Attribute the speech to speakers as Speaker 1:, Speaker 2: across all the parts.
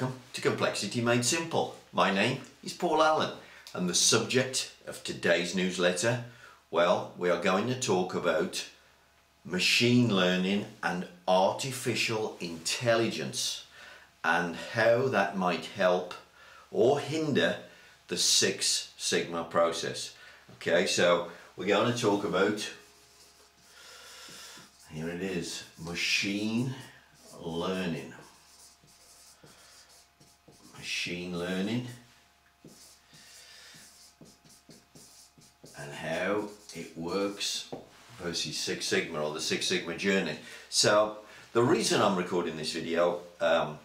Speaker 1: welcome to Complexity Made Simple. My name is Paul Allen and the subject of today's newsletter, well, we are going to talk about machine learning and artificial intelligence and how that might help or hinder the Six Sigma process. Okay, so we're going to talk about, here it is, machine learning machine learning and how it works versus Six Sigma or the Six Sigma journey. So the reason I'm recording this video, um,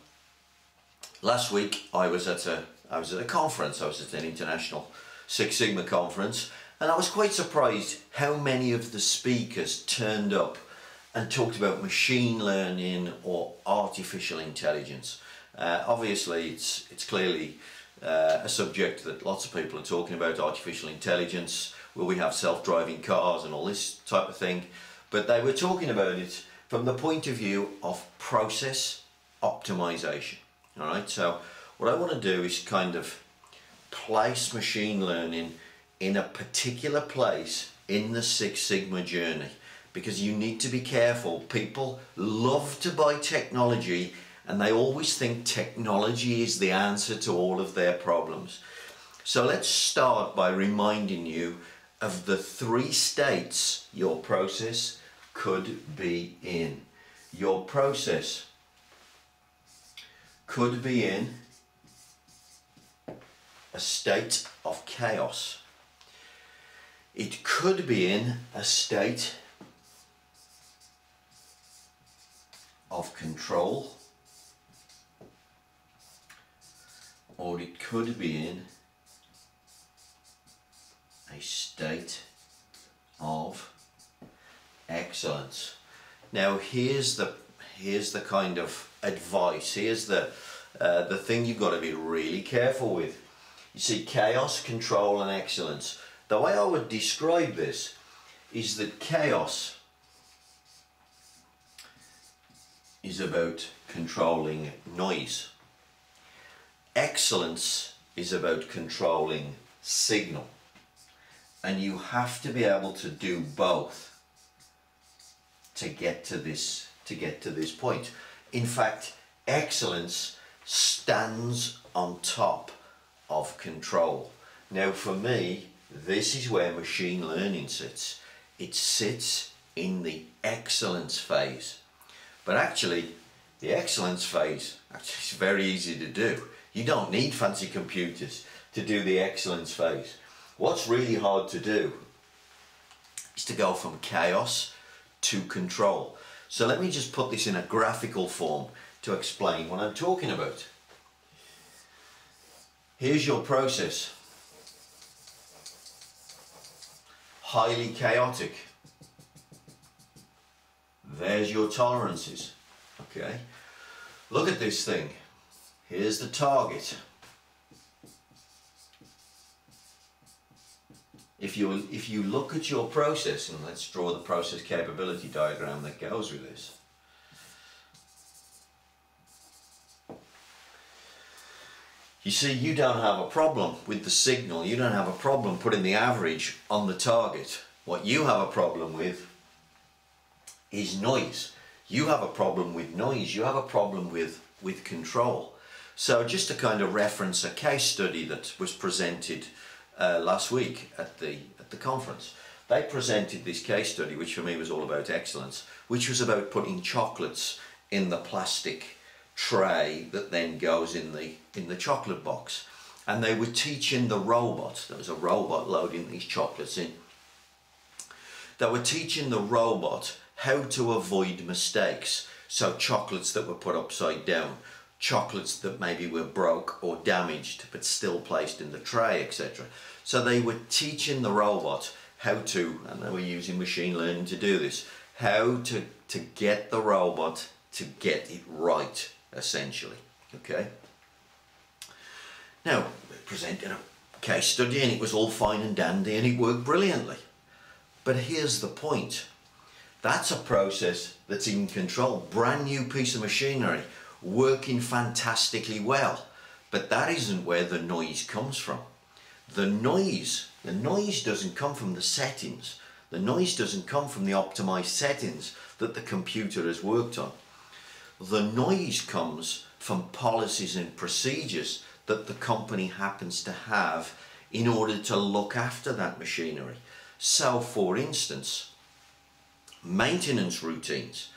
Speaker 1: last week I was at a I was at a conference, I was at an international Six Sigma conference and I was quite surprised how many of the speakers turned up and talked about machine learning or artificial intelligence. Uh, obviously, it's it's clearly uh, a subject that lots of people are talking about: artificial intelligence. Will we have self-driving cars and all this type of thing? But they were talking about it from the point of view of process optimization. All right. So what I want to do is kind of place machine learning in a particular place in the Six Sigma journey because you need to be careful. People love to buy technology and they always think technology is the answer to all of their problems. So let's start by reminding you of the three states your process could be in. Your process could be in a state of chaos. It could be in a state of control or it could be in a state of excellence. Now here's the here's the kind of advice. Here's the uh, the thing you've got to be really careful with. You see, chaos, control, and excellence. The way I would describe this is that chaos is about controlling noise. Excellence is about controlling signal. And you have to be able to do both to get to this to get to this point. In fact, excellence stands on top of control. Now for me, this is where machine learning sits. It sits in the excellence phase. But actually, the excellence phase actually is very easy to do. You don't need fancy computers to do the excellence phase. What's really hard to do is to go from chaos to control. So let me just put this in a graphical form to explain what I'm talking about. Here's your process. Highly chaotic. There's your tolerances. Okay. Look at this thing. Here's the target. If you, if you look at your process, and let's draw the process capability diagram that goes with this. You see, you don't have a problem with the signal. You don't have a problem putting the average on the target. What you have a problem with is noise. You have a problem with noise. You have a problem with, with control. So just to kind of reference a case study that was presented uh, last week at the, at the conference. They presented this case study, which for me was all about excellence, which was about putting chocolates in the plastic tray that then goes in the, in the chocolate box. And they were teaching the robot, there was a robot loading these chocolates in. They were teaching the robot how to avoid mistakes. So chocolates that were put upside down, chocolates that maybe were broke or damaged but still placed in the tray, etc. So they were teaching the robot how to, and they were using machine learning to do this, how to, to get the robot to get it right, essentially. Okay? Now, presented a case study and it was all fine and dandy and it worked brilliantly. But here's the point. That's a process that's in control, brand new piece of machinery working fantastically well. But that isn't where the noise comes from. The noise, the noise doesn't come from the settings. The noise doesn't come from the optimized settings that the computer has worked on. The noise comes from policies and procedures that the company happens to have in order to look after that machinery. So for instance, maintenance routines.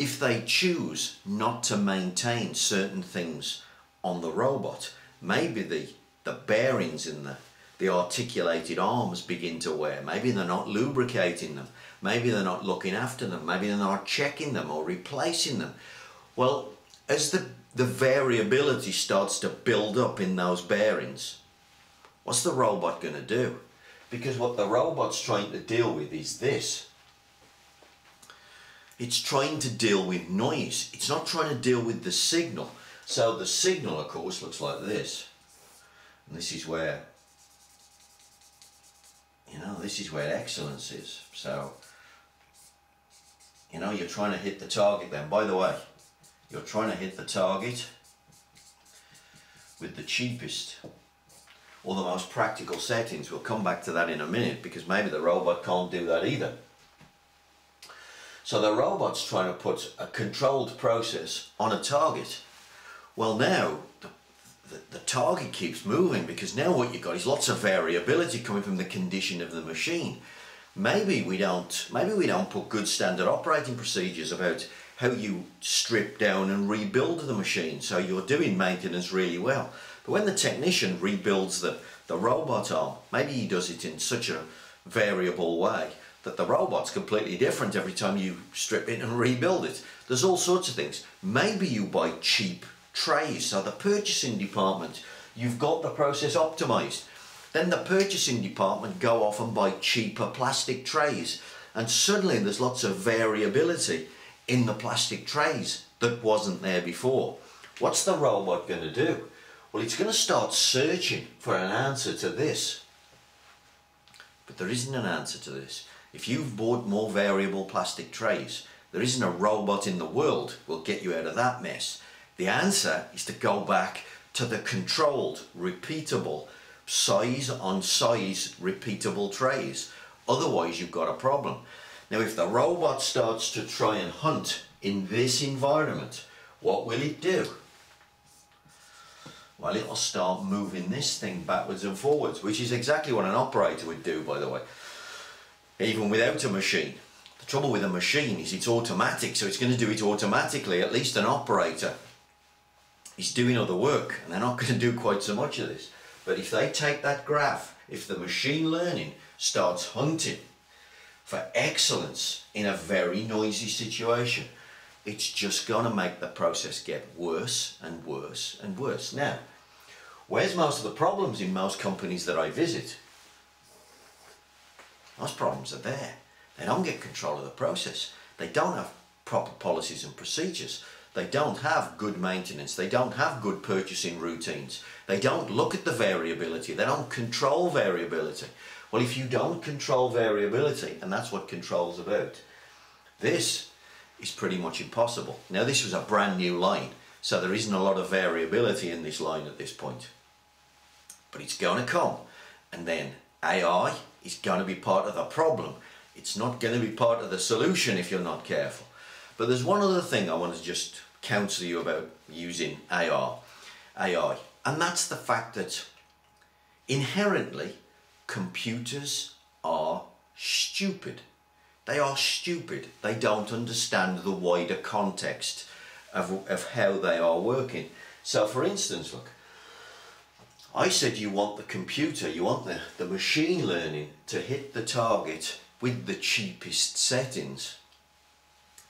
Speaker 1: If they choose not to maintain certain things on the robot, maybe the, the bearings in the, the articulated arms begin to wear. Maybe they're not lubricating them. Maybe they're not looking after them. Maybe they're not checking them or replacing them. Well, as the, the variability starts to build up in those bearings, what's the robot going to do? Because what the robot's trying to deal with is this. It's trying to deal with noise. It's not trying to deal with the signal. So the signal, of course, looks like this. And this is where, you know, this is where excellence is. So, you know, you're trying to hit the target then. By the way, you're trying to hit the target with the cheapest or the most practical settings. We'll come back to that in a minute because maybe the robot can't do that either. So the robot's trying to put a controlled process on a target. Well now, the, the, the, target keeps moving because now what you've got is lots of variability coming from the condition of the machine. Maybe we don't, maybe we don't put good standard operating procedures about how you strip down and rebuild the machine so you're doing maintenance really well. But when the technician rebuilds the, the robot arm, maybe he does it in such a variable way that the robot's completely different every time you strip it and rebuild it. There's all sorts of things. Maybe you buy cheap trays. So the purchasing department, you've got the process optimized. Then the purchasing department go off and buy cheaper plastic trays. And suddenly there's lots of variability in the plastic trays that wasn't there before. What's the robot going to do? Well, it's going to start searching for an answer to this. But there isn't an answer to this. If you've bought more variable plastic trays, there isn't a robot in the world will get you out of that mess. The answer is to go back to the controlled, repeatable, size on size repeatable trays. Otherwise you've got a problem. Now if the robot starts to try and hunt in this environment, what will it do? Well, it'll start moving this thing backwards and forwards, which is exactly what an operator would do, by the way even without a machine. The trouble with a machine is it's automatic, so it's going to do it automatically. At least an operator is doing other work, and they're not going to do quite so much of this. But if they take that graph, if the machine learning starts hunting for excellence in a very noisy situation, it's just going to make the process get worse and worse and worse. Now, where's most of the problems in most companies that I visit? Those problems are there. They don't get control of the process. They don't have proper policies and procedures. They don't have good maintenance. They don't have good purchasing routines. They don't look at the variability. They don't control variability. Well, if you don't control variability, and that's what control's about, this is pretty much impossible. Now, this was a brand new line, so there isn't a lot of variability in this line at this point. But it's going to come. And then AI is going to be part of the problem. It's not going to be part of the solution if you're not careful. But there's one other thing I want to just counsel you about using AI, AI, and that's the fact that inherently computers are stupid. They are stupid. They don't understand the wider context of, of how they are working. So for instance, look, I said you want the computer, you want the, the machine learning to hit the target with the cheapest settings.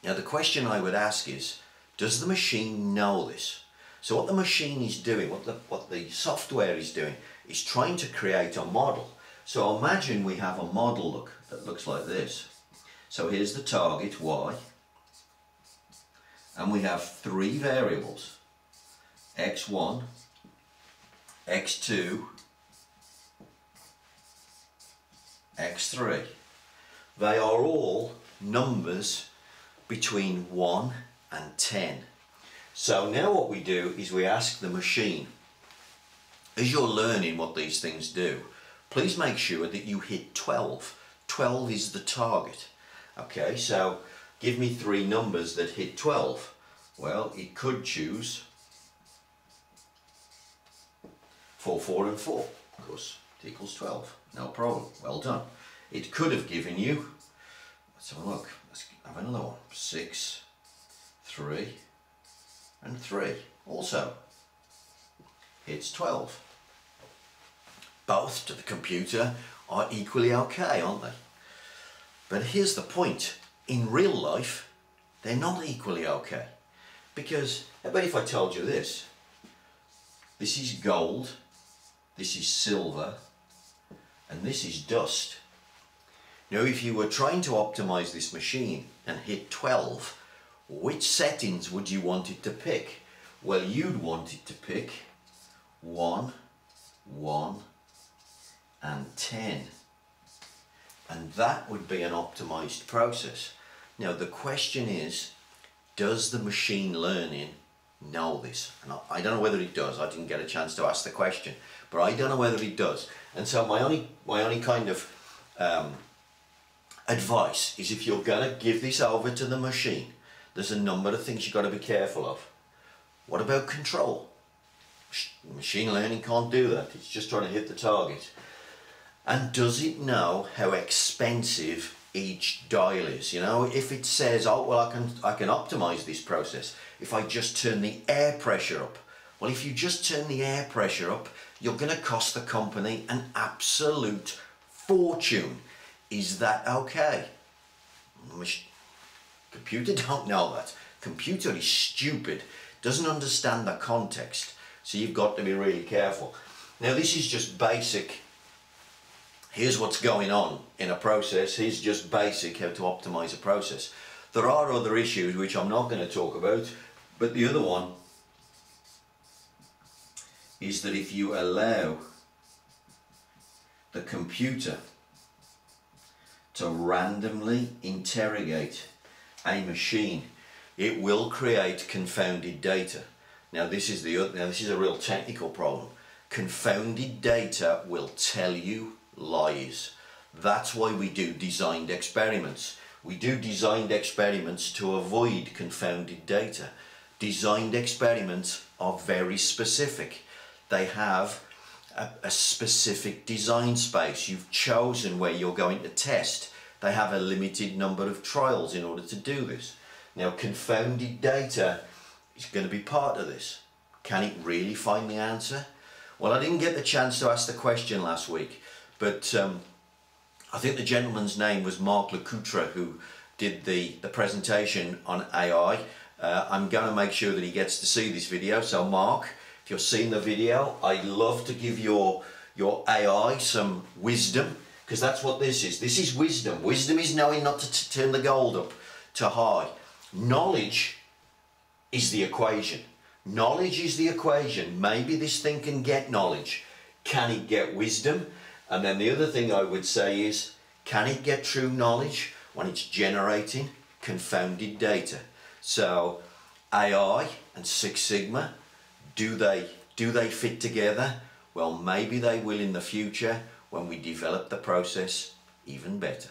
Speaker 1: Now the question I would ask is, does the machine know this? So what the machine is doing, what the, what the software is doing, is trying to create a model. So imagine we have a model look that looks like this. So here's the target, y, and we have three variables, x1, x2, x3. They are all numbers between 1 and 10. So now what we do is we ask the machine, as you're learning what these things do, please make sure that you hit 12. 12 is the target. Okay, so give me three numbers that hit 12. Well, it could choose 4, 4 and 4. Of course, equals 12. No problem. Well done. It could have given you, let's have a look. Let's have another one. 6, 3 and 3. Also, it's 12. Both to the computer are equally okay, aren't they? But here's the point. In real life, they're not equally okay. Because, how about if I told you this? This is gold, this is silver, and this is dust. Now if you were trying to optimize this machine and hit 12, which settings would you want it to pick? Well, you'd want it to pick 1, 1, and 10. And that would be an optimized process. Now the question is, does the machine learning know this? And I don't know whether it does. I didn't get a chance to ask the question, but I don't know whether it does. And so my only, my only kind of um, advice is if you're going to give this over to the machine, there's a number of things you've got to be careful of. What about control? Machine learning can't do that. It's just trying to hit the target. And does it know how expensive each dial is? You know, if it says, oh, well, I can, I can optimize this process if I just turn the air pressure up. Well, if you just turn the air pressure up, you're going to cost the company an absolute fortune. Is that okay? Computer don't know that. Computer is stupid, doesn't understand the context. So you've got to be really careful. Now this is just basic. Here's what's going on in a process. Here's just basic how to optimize a process. There are other issues which I'm not going to talk about, but the other one is that if you allow the computer to randomly interrogate a machine, it will create confounded data. Now this is the now this is a real technical problem. Confounded data will tell you lies. That's why we do designed experiments. We do designed experiments to avoid confounded data. Designed experiments are very specific. They have a, a, specific design space. You've chosen where you're going to test. They have a limited number of trials in order to do this. Now confounded data is going to be part of this. Can it really find the answer? Well, I didn't get the chance to ask the question last week, but um, I think the gentleman's name was Mark Lecoutre who did the, the presentation on AI. Uh, I'm going to make sure that he gets to see this video. So Mark, you're seeing the video, I'd love to give your, your AI some wisdom because that's what this is. This is wisdom. Wisdom is knowing not to turn the gold up to high. Knowledge is the equation. Knowledge is the equation. Maybe this thing can get knowledge. Can it get wisdom? And then the other thing I would say is, can it get true knowledge when it's generating confounded data? So AI and Six Sigma, do they, do they fit together? Well, maybe they will in the future when we develop the process even better.